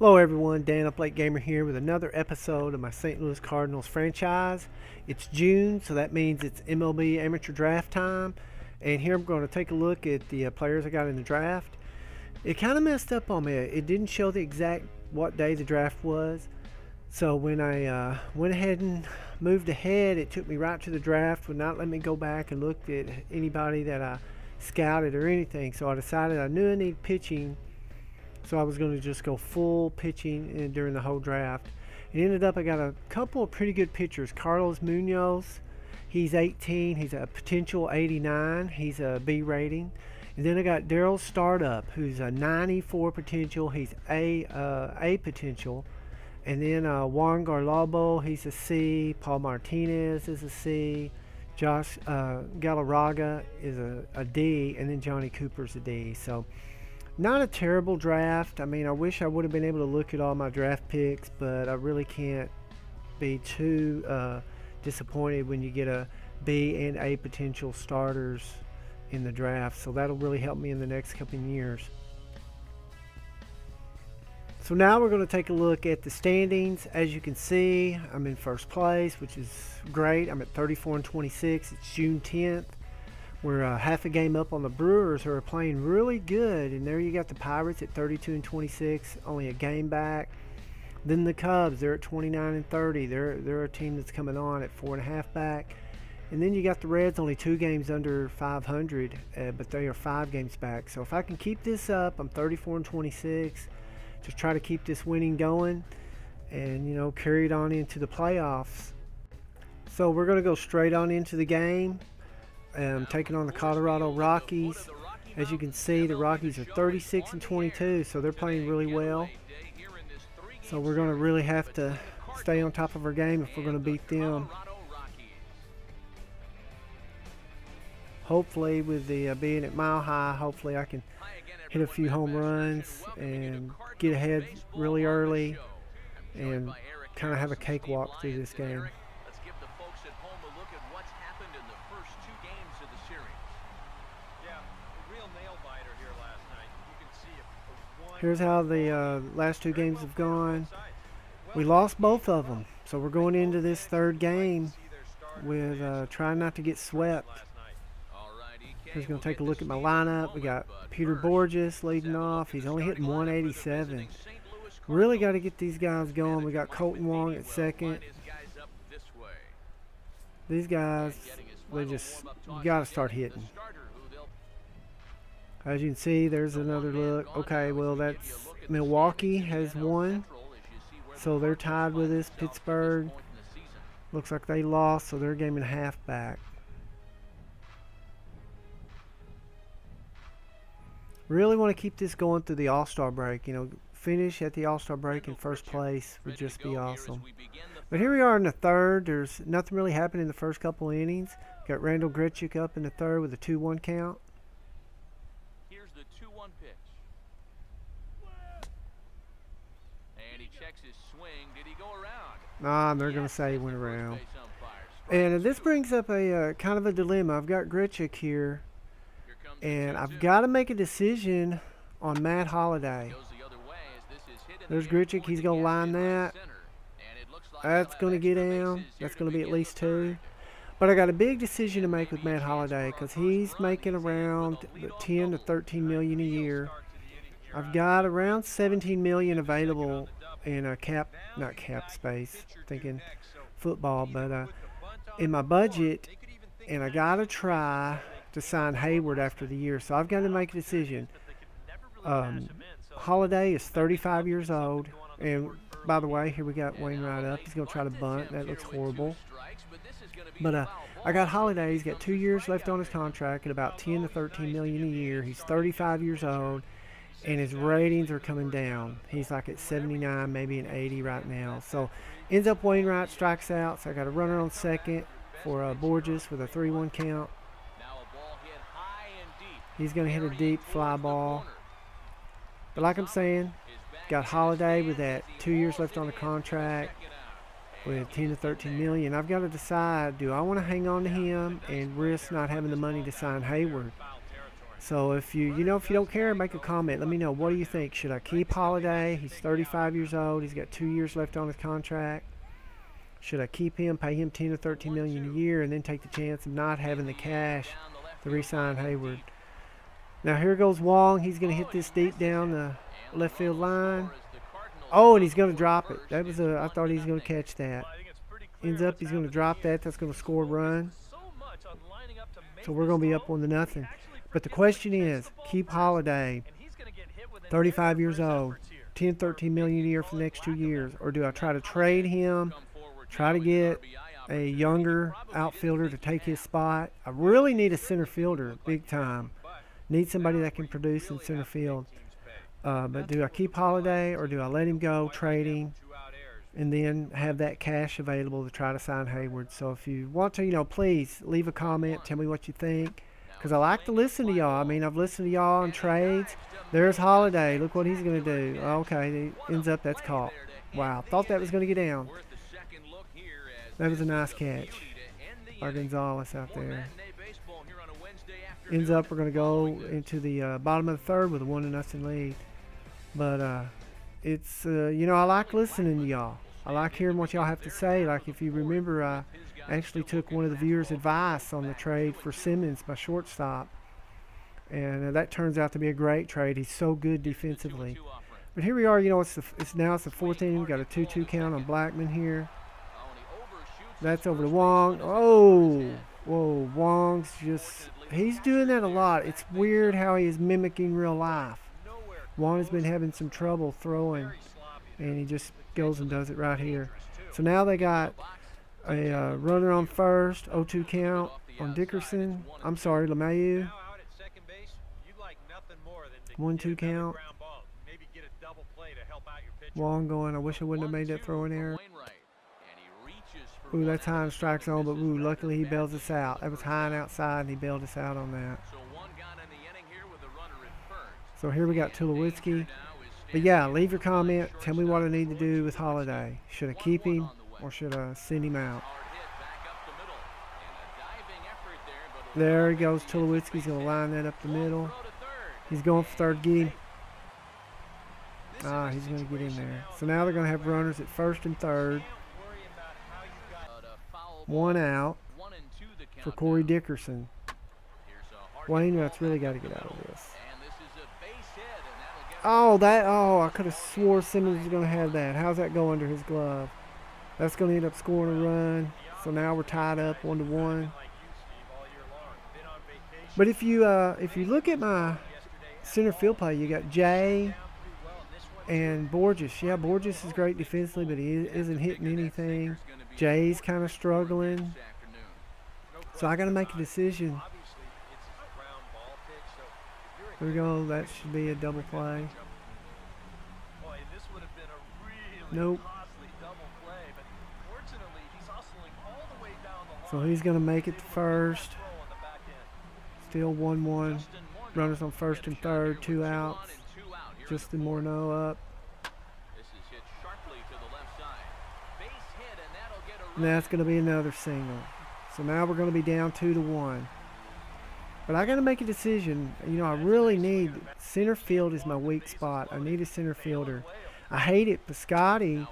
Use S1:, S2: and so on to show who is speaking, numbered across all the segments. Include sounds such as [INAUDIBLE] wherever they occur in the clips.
S1: Hello everyone, Dan Uplate Gamer here with another episode of my St. Louis Cardinals franchise. It's June, so that means it's MLB amateur draft time. And here I'm going to take a look at the uh, players I got in the draft. It kind of messed up on me. It didn't show the exact what day the draft was. So when I uh, went ahead and moved ahead, it took me right to the draft, would not let me go back and look at anybody that I scouted or anything. So I decided I knew I needed pitching so I was going to just go full pitching during the whole draft. It ended up I got a couple of pretty good pitchers. Carlos Munoz, he's 18. He's a potential 89. He's a B rating. And then I got Daryl Startup, who's a 94 potential. He's a uh, A potential. And then uh, Juan Garlobo, he's a C. Paul Martinez is a C. Josh uh, Galarraga is a, a D. And then Johnny Cooper's a D. So not a terrible draft. I mean, I wish I would have been able to look at all my draft picks, but I really can't be too uh, disappointed when you get a B and A potential starters in the draft. So that'll really help me in the next couple of years. So now we're going to take a look at the standings. As you can see, I'm in first place, which is great. I'm at 34 and 26. It's June 10th. We're uh, half a game up on the Brewers who are playing really good. And there you got the Pirates at 32 and 26, only a game back. Then the Cubs, they're at 29 and 30. They're they're a team that's coming on at four and a half back. And then you got the Reds, only two games under 500, uh, but they are five games back. So if I can keep this up, I'm 34 and 26. Just try to keep this winning going, and you know carry it on into the playoffs. So we're going to go straight on into the game um, taking on the Colorado Rockies. As you can see, the Rockies are 36 and 22, so they're playing really well. So we're going to really have to stay on top of our game if we're going to beat them. Hopefully, with the uh, being at mile high, hopefully I can hit a few home runs and get ahead really early and kind of have a cakewalk through this game. Here's how the uh, last two games have gone. We lost both of them. So we're going into this third game with uh, trying not to get swept. Here's going to take a look at my lineup. We got Peter Bourjos leading off. He's only hitting 187. Really got to get these guys going. We got Kolten Wong at second. These guys, they just got to start hitting. As you can see, there's another look. Okay, well, that's Milwaukee has won. So they're tied with us. Pittsburgh looks like they lost, so they're game and a half back. Really want to keep this going through the All-Star break. You know, finish at the All-Star break in first place would just be awesome. But here we are in the third. There's nothing really happened in the first couple innings. Got Randal Grichuk up in the third with a 2-1 count. Ah, they're going to say he went around. And this brings up a uh, kind of a dilemma. I've got Grichuk here, and I've got to make a decision on Matt Holliday. There's Grichuk. He's going to line that. That's going to get down. That's going to be at least two. But I got a big decision to make with Matt Holliday because he's making around 10 to 13 million a year. I've got around 17 million available in a cap, not cap space, thinking football, but uh, in my budget, and I got to try to sign Heyward after the year. So I've got to make a decision. Um, Holliday is 35 years old, and by the way, here we got Wainwright up. He's going to try to bunt. That looks horrible. But uh, I got Holliday. He's got two years left on his contract at about 10 to 13 million a year. He's 35 years old and his ratings are coming down. He's like at 79, maybe an 80 right now. So ends up Wainwright strikes out. So I got a runner on second for uh, Bourjos with a 3-1 count. He's going to hit a deep fly ball. But like I'm saying, got Holliday with that two years left on the contract with 10 to 13 million. I've got to decide, do I want to hang on to him and risk not having the money to sign Heyward? So if you you know if you don't care, make a comment. Let me know. What do you think? Should I keep Holliday? He's 35 years old. He's got two years left on his contract. Should I keep him, pay him 10 or 13 million a year, and then take the chance of not having the cash to re-sign Heyward? Now here goes Wong. He's going to hit this deep down the left field line. Oh, and he's going to drop it. That was a. I thought he was going to catch that. Ends up he's going to drop that. That's going to score a run. So we're going to be up one to nothing. But the question is, keep Holliday, 35 years old, 10, 13 million a year for the next two years, or do I try to trade him, try to get a younger outfielder to take his spot? I really need a center fielder, big time. Need somebody that can produce in center field. Uh, but do I keep Holliday or do I let him go, trade him, and then have that cash available to try to sign Heyward? So if you want to, you know, please leave a comment. Tell me what you think because I like to listen to y'all. I mean, I've listened to y'all on trades. There's Holliday. Look what he's going to do. Okay, he ends up that's caught. Wow, thought that was going to get down. That was a nice catch Our Gonzalez out there. Ends up we're going to go into the uh, bottom of the third with a one to nothing lead. But uh, it's uh, you know I like listening to y'all. I like hearing what y'all have to say. Like if you remember, I actually took one of the viewers' advice on the trade for Simmons, my shortstop. And uh, that turns out to be a great trade. He's so good defensively. But here we are, you know, it's, the, it's now it's the fourth inning. We've got a 2-2 count on Blackmon here. That's over to Wong. Oh, whoa, Wong's just, he's doing that a lot. It's weird how he is mimicking real life. Wong has been having some trouble throwing, and he just goes and does it right here. So now they got a uh, runner on first, 0-2 count on Dickerson. I'm sorry, LeMahieu. One two count. Wong going. I wish I wouldn't have made that throw in error. Ooh, that's high in strike zone, but ooh, luckily he bails us out. That was high and outside, and he bailed us out on that. So here we got Tulowitzki. But yeah, leave your comment. Tell me what I need to do with Holliday. Should I keep him? or should I send him out? There he goes. Tulowitzki's going to line that up the middle. He's going for third. Get. Ah, he's going to get in there. So now they're going to have runners at first and third. One out for Corey Dickerson. Wayne Wainwright's really got to get out of this. Oh, that, oh, I could have swore Simmons was going to have that. How's that go under his glove? That's going to end up scoring a run. So now we're tied up one to one. But if you uh, if you look at my center field play, you got Jay and Bourjos. Yeah, Bourjos is great defensively, but he isn't hitting anything. Jay's kind of struggling. So I got to make a decision. There we go. That should be a double play. Nope. So he's going to make it first. Still 1-1. Runners on first and third, two outs. Justin Morneau up. And that's going to be another single. So now we're going to be down two to one. But I got to make a decision. You know, I really need center field is my weak spot. I need a center fielder. I hate it. Piscotty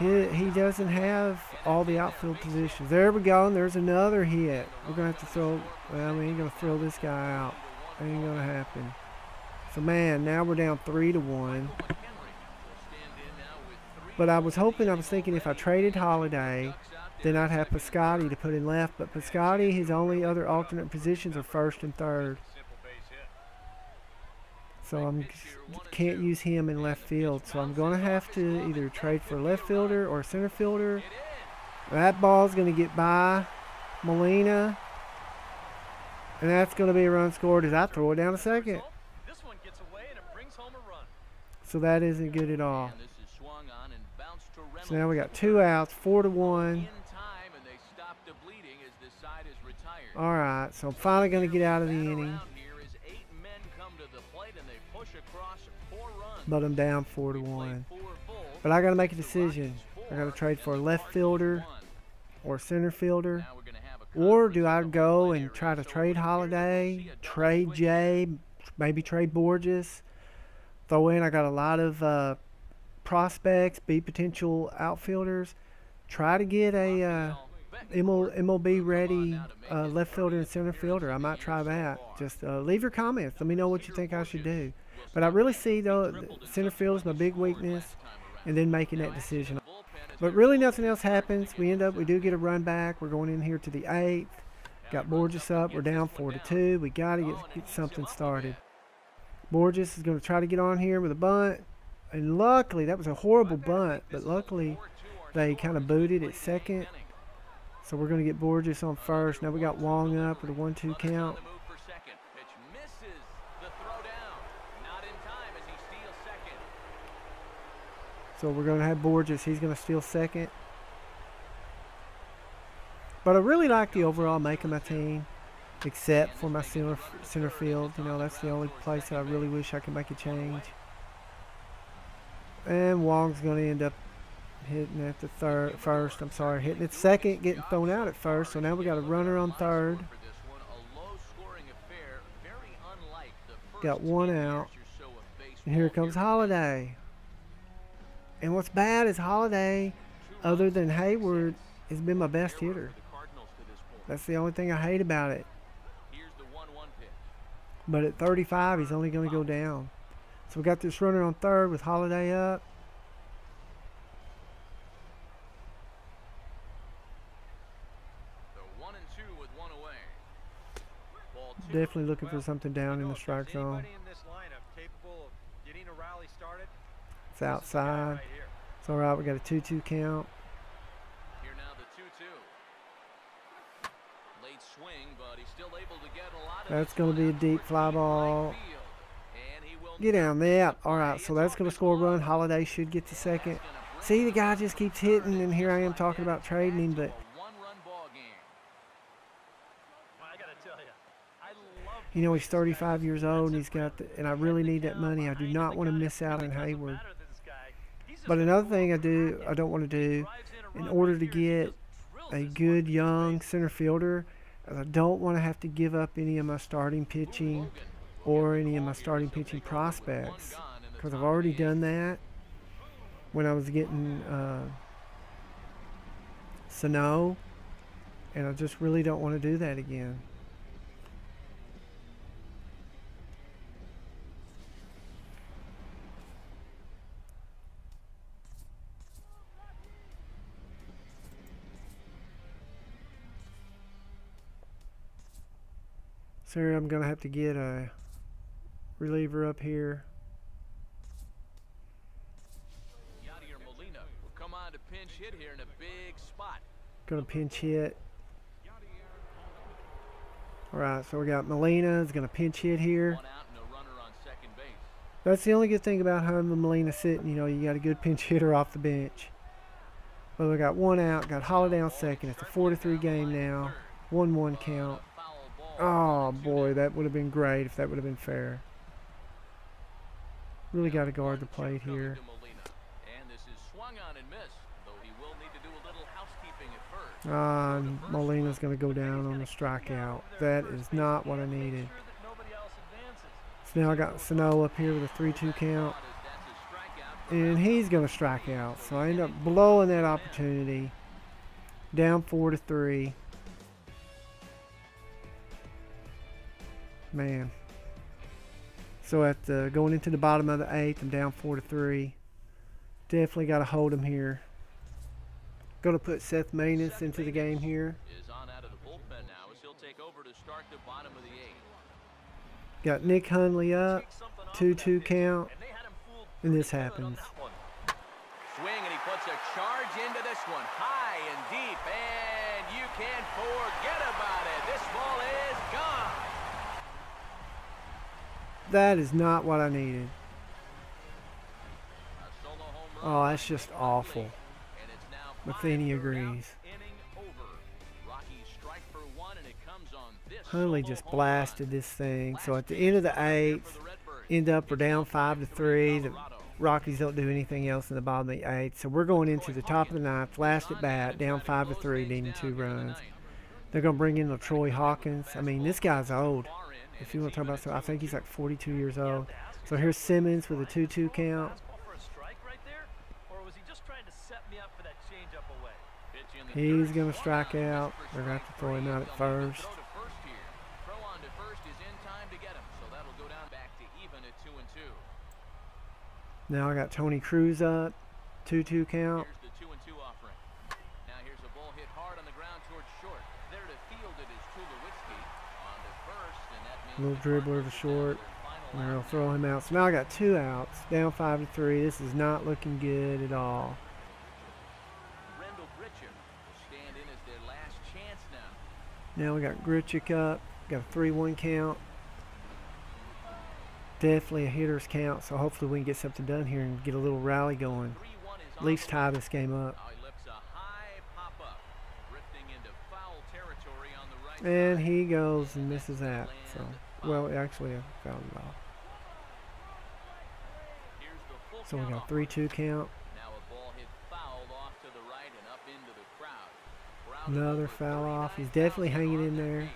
S1: he, he doesn't have all the outfield positions. There we go, and there's another hit. We're going to have to throw, well, we ain't going to throw this guy out. Ain't going to happen. So, man, now we're down 3 to one. But I was hoping, I was thinking if I traded Holliday, then I'd have Piscotty to put in left. But Piscotty, his only other alternate positions are first and third. So I can't use him in left field. So I'm going to have to either trade for a left fielder or center fielder. That ball's going to get by Molina. And that's going to be a run scored as I throw it down a second. So that isn't good at all. So now we got two outs, four to one. All right, so I'm finally going to get out of the inning. but I'm down four to one. But I got to make a decision. I got to trade for a left fielder or center fielder. Or do I go and try to trade Holliday, trade Jay, maybe trade Bourjos? throw in, I got a lot of uh, prospects, be potential outfielders, try to get a uh, MLB ready uh, left fielder and center fielder. I might try that. Just uh, leave your comments. Let me know what you think I should do. But I really see though center field is my big weakness, and then making that decision. But really nothing else happens. We end up, we do get a run back. We're going in here to the eighth. Got Bourjos up. We're down four to two. We got to get, get something started. Bourjos is going to try to get on here with a bunt. And luckily, that was a horrible bunt, but luckily they kind of booted at second. So we're going to get Bourjos on first. Now we got Wong up with a 1-2 count. So we're going to have Bourjos. He's going to steal second. But I really like the overall make of my team, except for my center, center field. You know, that's the only place that I really wish I could make a change. And Wong's going to end up hitting at the third, first. I'm sorry, hitting at second, getting thrown out at first. So now we got a runner on third. Got one out. And here comes Holliday. And what's bad is Holliday, other than Heyward, has been my best hitter. That's the only thing I hate about it. But at 35, he's only going to go down. So we got this runner on third with Holliday up. Definitely looking for something down in the strike zone. It's outside. It's all right. We got a 2-2 count. Here now the 2-2. Late swing, but he's still able to get a lot of That's going to be a deep fly ball. Get down there. All right, so that's going to score a run. Holliday should get the second. See, the guy just keeps hitting, and here I am talking about trading him, but you know he's 35 years old and he's got the, and I really need that money. I do not want to miss out on Heyward. But another thing I do, I don't want to do, in order to get a good young center fielder, I don't want to have to give up any of my starting pitching or any of my starting pitching prospects because I've already done that when I was getting uh, Sano, and I just really don't want to do that again. So I'm going to have to get a reliever up here. Going to pinch hit. Alright, so we got Molina is going to pinch hit here. That's the only good thing about having Molina sitting. You know, you got a good pinch [LAUGHS] hitter off the bench. But we got one out, got Holliday on second. It's a 4 to 3 game now. 1 1 count. Oh boy, that would have been great if that would have been fair. Really got to guard the plate here. Uh, Molina's going to go down on the strikeout. That is not what I needed. So now I got Sano up here with a 3-2 count. And he's going to strike out. So I end up blowing that opportunity. Down 4 to 3. Man. So at the, going into the bottom of the eighth, I'm down four to three. Definitely got to hold him here. Going to put Seth Maness into the game here. Got Nick Hundley up, 2-2 count, and this happens. Swing and he puts a charge into this one, high and deep, and you can't forget about it. This ball is gone. That is not what I needed. Oh, oh that's just awful. Matheny agrees. Hundley just blasted this thing. So at the end of the eighth, end up we're down five to three. The Rockies don't do anything else in the bottom of the eighth. So we're going into the top of the ninth, last at bat, down five to three, needing two runs. They're going to bring in LaTroy Hawkins. I mean, this guy's old. If you want to talk about so, I think he's like 42 years old. So here's Simmons with a 2-2 count. He's going to strike out. They're going to have to throw him out at first. Now I got Tony Cruz up. 2-2 count. Little dribbler to short. And they'll throw him out. So now I got two outs. Down 5 to 3. This is not looking good at all. Now we got Grichuk up. Got a 3-1 count. Definitely a hitter's count, so hopefully we can get something done here and get a little rally going. At least tie this game up. And he goes and misses that. So, well, actually, I fouled it off. So we got 3-2 count. Another foul off. He's definitely hanging in there.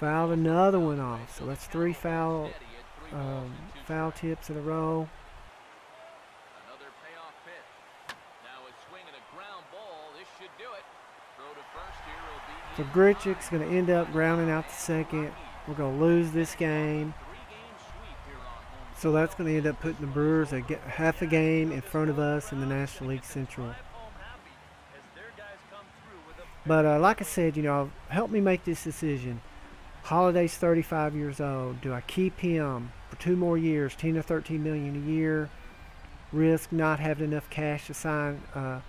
S1: Fouled another one off. So that's three foul um, foul tips in a row. So Grichuk's going to end up grounding out the second. We're going to lose this game. So that's going to end up putting the Brewers a half a game in front of us in the National League Central. But uh, like I said, you know, help me make this decision. Holliday's 35 years old. Do I keep him for two more years, 10 or 13 million a year? Risk not having enough cash to sign uh,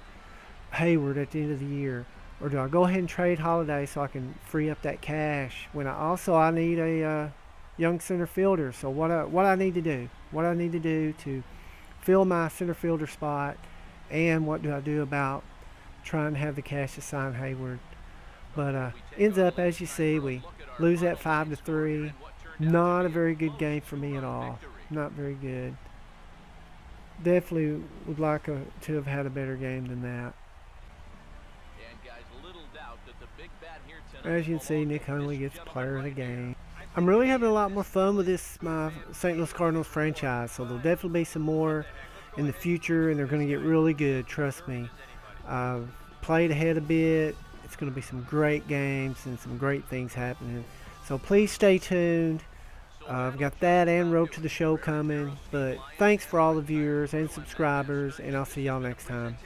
S1: Heyward at the end of the year, or do I go ahead and trade Holliday so I can free up that cash? When I also I need a uh, young center fielder. So what I, what I need to do, what I need to do to fill my center fielder spot, and what do I do about trying to have the cash to sign Heyward? But uh, ends up as you see, we lose that five to three. Not a very good game for me at all. Not very good. Definitely would like a, to have had a better game than that. As you can see, Nick Hundley gets player of the game. I'm really having a lot more fun with this my St. Louis Cardinals franchise. So there'll definitely be some more in the future, and they're going to get really good. Trust me. I've played ahead a bit. It's going to be some great games and some great things happening. So please stay tuned. Uh, I've got that and Road to the Show coming. But thanks for all the viewers and subscribers, and I'll see y'all next time.